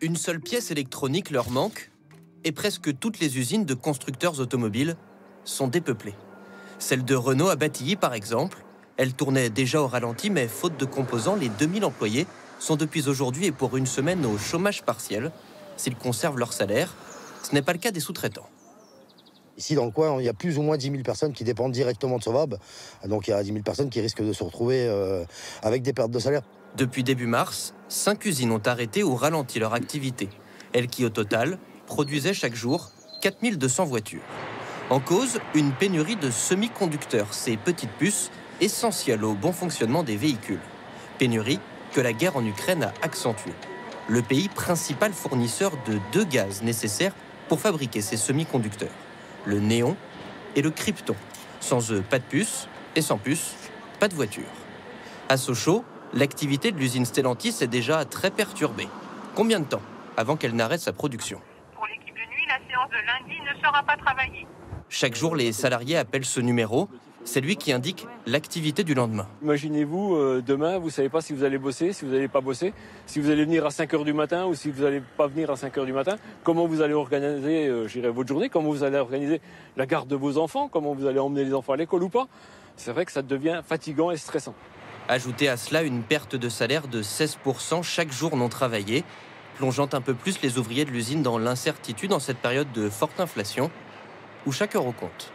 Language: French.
Une seule pièce électronique leur manque et presque toutes les usines de constructeurs automobiles sont dépeuplées. Celle de Renault à Batilly, par exemple, elle tournait déjà au ralenti, mais faute de composants, les 2000 employés sont depuis aujourd'hui et pour une semaine au chômage partiel. S'ils conservent leur salaire, ce n'est pas le cas des sous-traitants. Ici, dans le coin, il y a plus ou moins 10 000 personnes qui dépendent directement de Sovab. Donc il y a 10 000 personnes qui risquent de se retrouver euh, avec des pertes de salaire. Depuis début mars, cinq usines ont arrêté ou ralenti leur activité. Elles qui, au total, produisaient chaque jour 4200 voitures. En cause, une pénurie de semi-conducteurs, ces petites puces essentielles au bon fonctionnement des véhicules. Pénurie que la guerre en Ukraine a accentuée. Le pays principal fournisseur de deux gaz nécessaires pour fabriquer ces semi-conducteurs le néon et le krypton. Sans eux, pas de puce, et sans puce, pas de voiture. À Sochaux, l'activité de l'usine Stellantis est déjà très perturbée. Combien de temps avant qu'elle n'arrête sa production Pour l'équipe de nuit, la séance de lundi ne sera pas travaillée. Chaque jour, les salariés appellent ce numéro. C'est lui qui indique l'activité du lendemain. Imaginez-vous, euh, demain, vous ne savez pas si vous allez bosser, si vous n'allez pas bosser, si vous allez venir à 5 heures du matin ou si vous n'allez pas venir à 5 heures du matin. Comment vous allez organiser euh, votre journée Comment vous allez organiser la garde de vos enfants Comment vous allez emmener les enfants à l'école ou pas C'est vrai que ça devient fatigant et stressant. Ajoutez à cela une perte de salaire de 16% chaque jour non travaillé, plongeant un peu plus les ouvriers de l'usine dans l'incertitude en cette période de forte inflation où chaque euro compte.